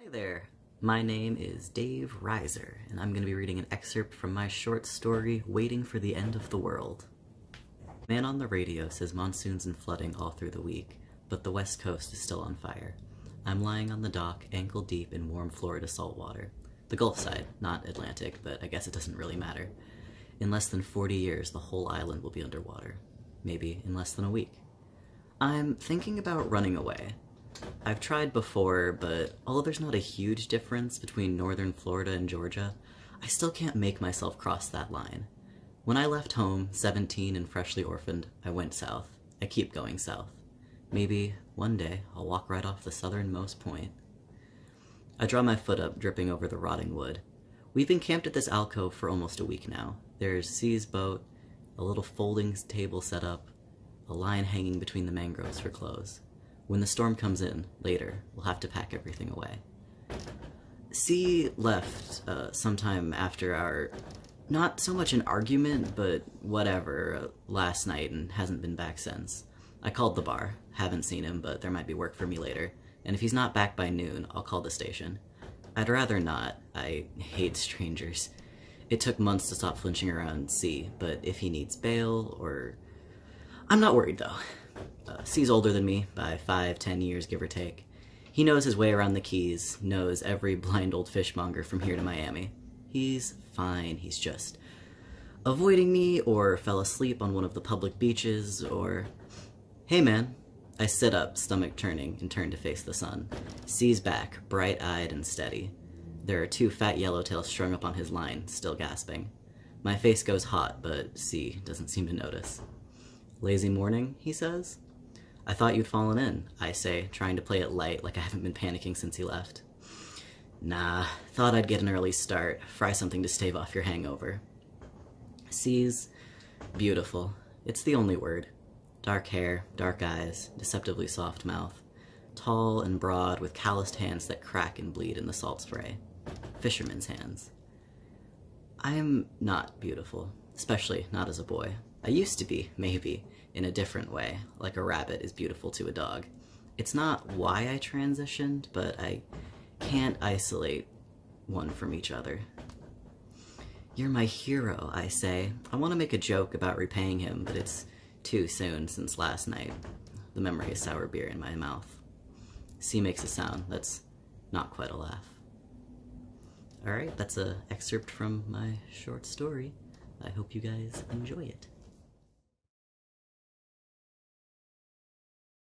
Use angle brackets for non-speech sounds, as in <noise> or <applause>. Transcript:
Hi there, my name is Dave Riser, and I'm going to be reading an excerpt from my short story, Waiting for the End of the World. Man on the radio says monsoons and flooding all through the week, but the west coast is still on fire. I'm lying on the dock, ankle deep in warm Florida salt water. The Gulf side, not Atlantic, but I guess it doesn't really matter. In less than 40 years, the whole island will be underwater. Maybe in less than a week. I'm thinking about running away. I've tried before, but although there's not a huge difference between northern Florida and Georgia, I still can't make myself cross that line. When I left home, 17 and freshly orphaned, I went south. I keep going south. Maybe one day I'll walk right off the southernmost point. I draw my foot up, dripping over the rotting wood. We've been camped at this alcove for almost a week now. There's C's boat, a little folding table set up, a line hanging between the mangroves for clothes. When the storm comes in, later, we'll have to pack everything away. C left uh, sometime after our, not so much an argument, but whatever, uh, last night and hasn't been back since. I called the bar, haven't seen him, but there might be work for me later, and if he's not back by noon, I'll call the station. I'd rather not, I hate strangers. It took months to stop flinching around C, but if he needs bail or... I'm not worried though. Uh, C's older than me by five, ten years, give or take. He knows his way around the Keys, knows every <laughs> blind old fishmonger from here to Miami. He's fine, he's just avoiding me, or fell asleep on one of the public beaches, or... Hey man. I sit up, stomach turning, and turn to face the sun. C's back, bright-eyed and steady. There are two fat yellowtails strung up on his line, still gasping. My face goes hot, but C doesn't seem to notice. Lazy morning, he says. I thought you'd fallen in, I say, trying to play it light like I haven't been panicking since he left. Nah, thought I'd get an early start, fry something to stave off your hangover. C's beautiful. It's the only word. Dark hair, dark eyes, deceptively soft mouth. Tall and broad with calloused hands that crack and bleed in the salt spray. Fisherman's hands. I'm not beautiful, especially not as a boy. I used to be, maybe, in a different way, like a rabbit is beautiful to a dog. It's not why I transitioned, but I can't isolate one from each other. You're my hero, I say. I want to make a joke about repaying him, but it's too soon since last night. The memory of sour beer in my mouth. C makes a sound that's not quite a laugh. Alright, that's a excerpt from my short story. I hope you guys enjoy it.